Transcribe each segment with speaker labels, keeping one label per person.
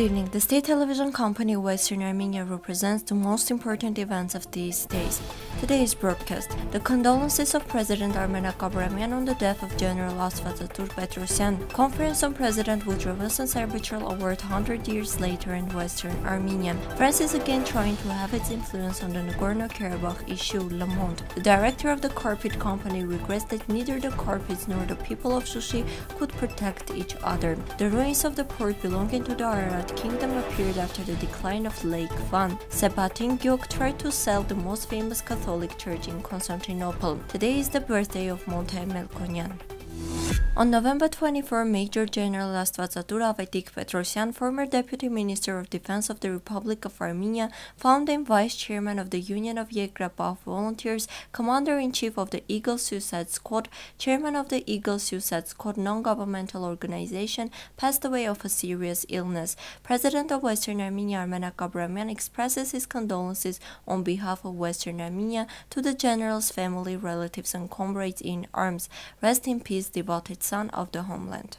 Speaker 1: evening. The state television company Western Armenia represents the most important events of these days. Today's broadcast The condolences of President Armenak Abrahamyan on the death of General Astvatsatur Petrosyan. Conference on President Woodrow Wilson's arbitral award 100 years later in Western Armenia. France is again trying to have its influence on the Nagorno Karabakh issue, Le Monde. The director of the carpet company regrets that neither the carpets nor the people of Shushi could protect each other. The ruins of the port belonging to the Ararat kingdom appeared after the decline of Lake Van. Sebahattin Gök tried to sell the most famous Catholic church in Constantinople. Today is the birthday of Monte Melkonian. On November 24, Major General Astvatsatur Avetik Petrosyan, former Deputy Minister of Defense of the Republic of Armenia, founding Vice Chairman of the Union of Yerkrapah Volunteers, Commander-in-Chief of the Eagle Suicide Squad, Chairman of the Eagle Suicide Squad non-governmental organization, passed away of a serious illness. President of Western Armenia Armenak Abrahamyan expresses his condolences on behalf of Western Armenia to the general's family, relatives and comrades in arms. Rest in peace, devoted son of the homeland.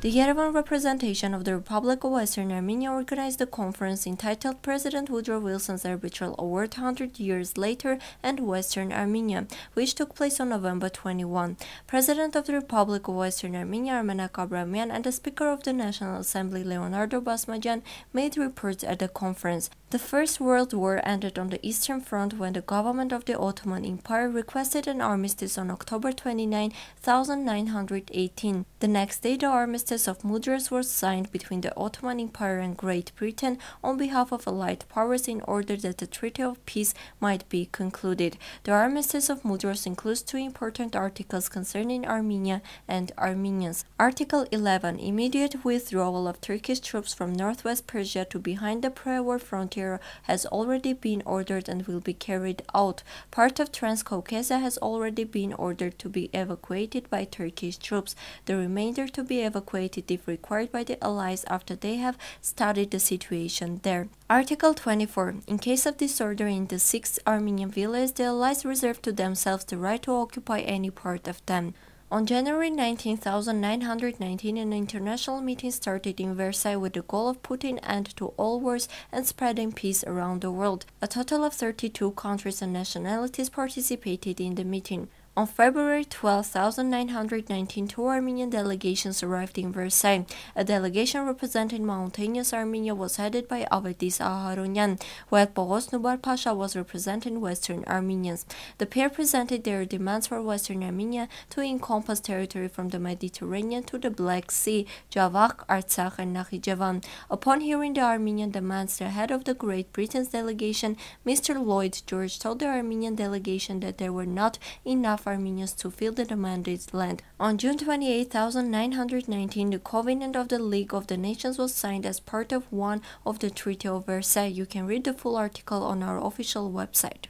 Speaker 1: The Yerevan representation of the Republic of Western Armenia organized a conference entitled President Woodrow Wilson's Arbitral Award 100 Years Later and Western Armenia, which took place on November 21. President of the Republic of Western Armenia Armenak Abrahamyan and the Speaker of the National Assembly Leonardo Basmajan made reports at the conference. The First World War ended on the Eastern Front when the government of the Ottoman Empire requested an armistice on October 29, 1918. The next the armistice of Mudros was signed between the Ottoman Empire and Great Britain on behalf of Allied powers in order that the Treaty of Peace might be concluded. The armistice of Mudros includes two important articles concerning Armenia and Armenians. Article 11 Immediate withdrawal of Turkish troops from northwest Persia to behind the pre-war frontier has already been ordered and will be carried out. Part of Transcaucasia has already been ordered to be evacuated by Turkish troops, the remainder to be evacuated if required by the Allies after they have studied the situation there. Article 24. In case of disorder in the six Armenian vilayets, the Allies reserve to themselves the right to occupy any part of them. On January 19, 1919, an international meeting started in Versailles with the goal of putting an end to all wars and spreading peace around the world. A total of 32 countries and nationalities participated in the meeting. On February 12, 1919, two Armenian delegations arrived in Versailles. A delegation representing mountainous Armenia was headed by Avetis Aharonyan, while Pogos Nubar Pasha was representing Western Armenians. The pair presented their demands for Western Armenia to encompass territory from the Mediterranean to the Black Sea, Javakh, Artsakh, and Nakhichevan. Upon hearing the Armenian demands, the head of the Great Britain's delegation, Mr. Lloyd George, told the Armenian delegation that there were not enough enough Armenians to fill the demanded land. On June 28, 1919, the Covenant of the League of the Nations was signed as part of one of the Treaty of Versailles. You can read the full article on our official website.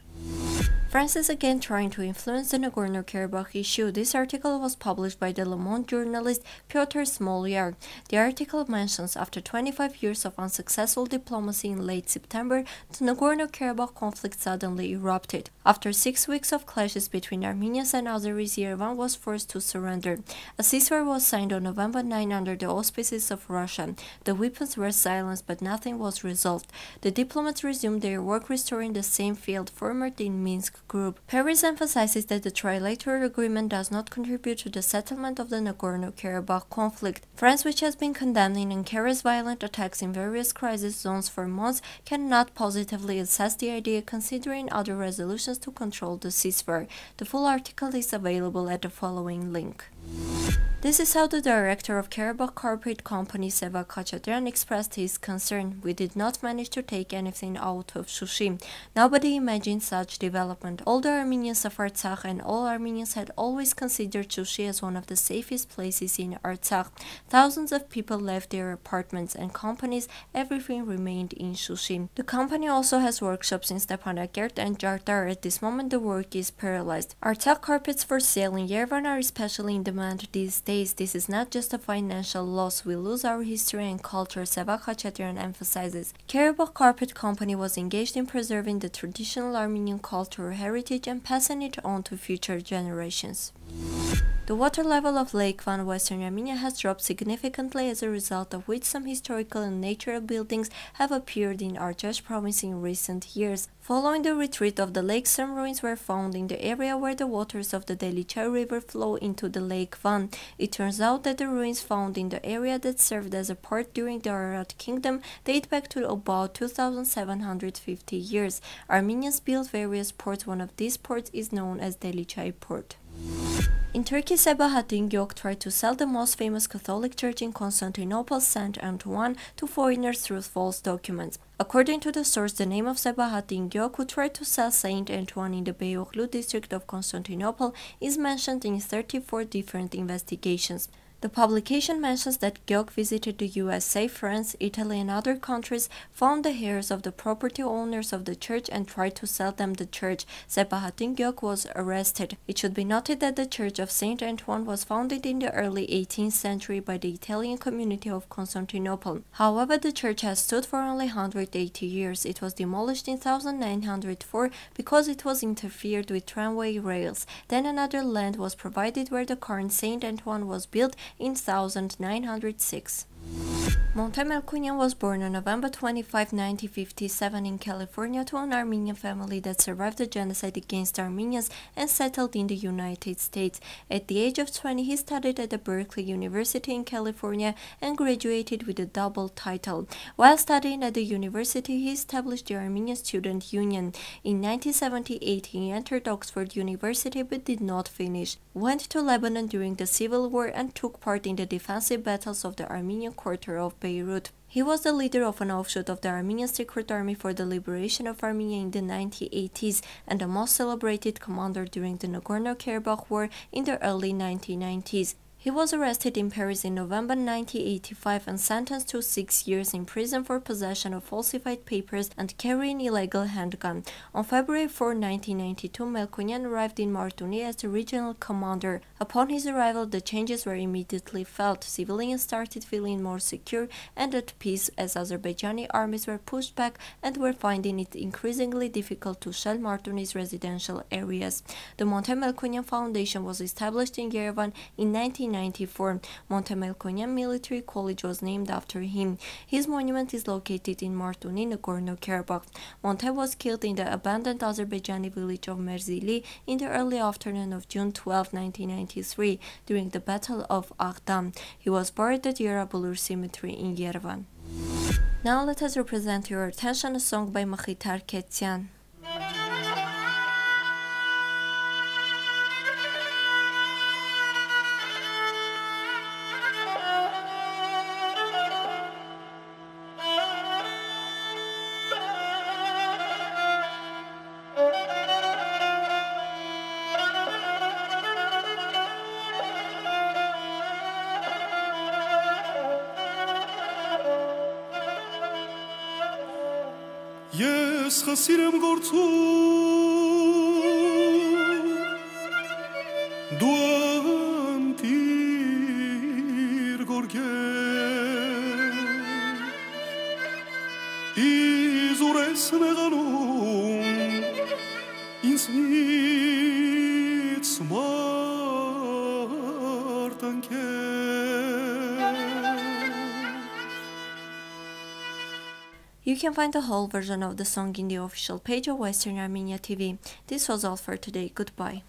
Speaker 1: France is again trying to influence the Nagorno-Karabakh issue. This article was published by the Le Monde journalist Piotr Smolar. The article mentions after 25 years of unsuccessful diplomacy in late September, the Nagorno-Karabakh conflict suddenly erupted. After six weeks of clashes between Armenians and Azeris, Yerevan was forced to surrender. A ceasefire was signed on November 9 under the auspices of Russia. The weapons were silenced, but nothing was resolved. The diplomats resumed their work restoring the same field format in Minsk group. Paris emphasizes that the trilateral agreement does not contribute to the settlement of the Nagorno-Karabakh conflict. France, which has been condemning Ankara's violent attacks in various crisis zones for months, cannot positively assess the idea considering other resolutions to control the ceasefire. The full article is available at the following link. This is how the director of Karabakh Carpet Company Seva Khachaturian expressed his concern. We did not manage to take anything out of Shushim. Nobody imagined such development. All the Armenians of Artsakh and all Armenians had always considered Shushi as one of the safest places in Artsakh. Thousands of people left their apartments and companies. Everything remained in Shushim. The company also has workshops in Stepanakert and Jartar. At this moment, the work is paralyzed. Artsakh carpets for sale in Yerevan are especially in demand these days days, this is not just a financial loss, we lose our history and culture, Seva Khachaturian emphasizes. Karabakh Carpet Company was engaged in preserving the traditional Armenian cultural heritage and passing it on to future generations. The water level of Lake Van Western Armenia has dropped significantly as a result of which some historical and natural buildings have appeared in Artsakh province in recent years. Following the retreat of the lake, some ruins were found in the area where the waters of the Delichai River flow into the Lake Van. It turns out that the ruins found in the area that served as a port during the Ararat Kingdom date back to about 2750 years. Armenians built various ports. One of these ports is known as Delichai Port. In Turkey, Sabahattin Gök tried to sell the most famous Catholic church in Constantinople, St. Antoine, to foreigners through false documents. According to the source, the name of Sabahattin Gök, who tried to sell St. Antoine in the Beyoğlu district of Constantinople, is mentioned in 34 different investigations. The publication mentions that Gök visited the USA, France, Italy, and other countries, found the heirs of the property owners of the church, and tried to sell them the church. Sebahattin Gök was arrested. It should be noted that the Church of Saint Antoine was founded in the early 18th century by the Italian community of Constantinople. However, the church has stood for only 180 years. It was demolished in 1904 because it was interfered with tramway rails. Then another land was provided where the current Saint Antoine was built in 1906. Monte Melkonian was born on November 25, 1957 in California to an Armenian family that survived the genocide against Armenians and settled in the United States. At the age of 20, he studied at the Berkeley University in California and graduated with a double title. While studying at the university, he established the Armenian Student Union. In 1978, he entered Oxford University but did not finish. Went to Lebanon during the Civil War and took part in the defensive battles of the Armenian quarter of Beirut. He was the leader of an offshoot of the Armenian Secret Army for the Liberation of Armenia in the 1980s and the most celebrated commander during the Nagorno-Karabakh War in the early 1990s. He was arrested in Paris in November 1985 and sentenced to six years in prison for possession of falsified papers and carrying illegal handgun. On February 4, 1992, Melkonian arrived in Martuni as the regional commander. Upon his arrival, the changes were immediately felt. Civilians started feeling more secure and at peace as Azerbaijani armies were pushed back and were finding it increasingly difficult to shell Martuni's residential areas. The Monte Melkonian Foundation was established in Yerevan in 19 1994, Monte Melkonian Military College was named after him. His monument is located in Martuni, Nagorno-Karabakh. Monte was killed in the abandoned Azerbaijani village of Merzili in the early afternoon of June 12, 1993, during the Battle of Aghdam. He was buried at Yerablur Cemetery in Yerevan. Now let us represent your attention a song by Machitar Ketyan.
Speaker 2: Ես խսիրեմ գործում Դու անտիր գորգեր Իզուր ես նեղանում Ինձնից մարտանքեր
Speaker 1: You can find the whole version of the song in the official page of Western Armenia TV. This was all for today. Goodbye.